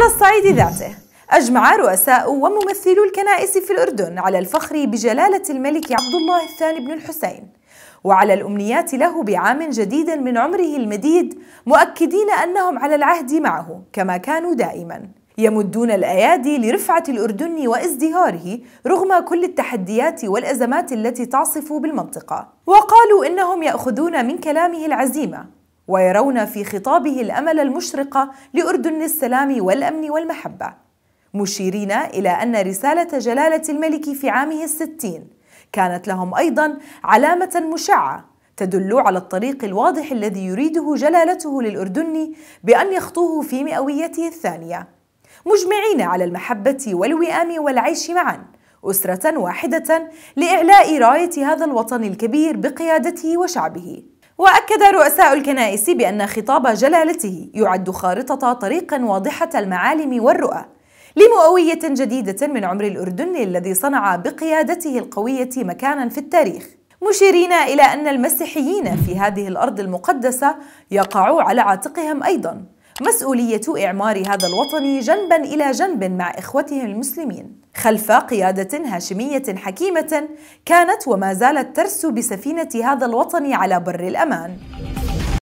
وعلى الصعيد ذاته. أجمع رؤساء وممثلو الكنائس في الأردن على الفخر بجلالة الملك عبد الله الثاني بن الحسين. وعلى الأمنيات له بعام جديد من عمره المديد مؤكدين أنهم على العهد معه كما كانوا دائما. يمدون الأيادي لرفعة الأردن وازدهاره رغم كل التحديات والأزمات التي تعصف بالمنطقة. وقالوا إنهم يأخذون من كلامه العزيمة. ويرون في خطابه الأمل المشرق لأردن السلام والأمن والمحبة. مشيرين إلى أن رسالة جلالة الملك في عامه الستين كانت لهم أيضا علامة مشعة تدل على الطريق الواضح الذي يريده جلالته للأردن بأن يخطوه في مئويته الثانية. مجمعين على المحبة والوئام والعيش معا أسرة واحدة لإعلاء راية هذا الوطن الكبير بقيادته وشعبه. وأكد رؤساء الكنائس بأن خطاب جلالته يعد خارطة طريق واضحة المعالم والرؤى لمؤوية جديدة من عمر الأردن الذي صنع بقيادته القوية مكانا في التاريخ. مشيرين إلى أن المسيحيين في هذه الأرض المقدسة يقع على عاتقهم أيضا مسؤولية إعمار هذا الوطن جنبا إلى جنب مع إخوتهم المسلمين. خلف قيادة هاشمية حكيمة كانت وما زالت ترسو بسفينة هذا الوطن على بر الأمان.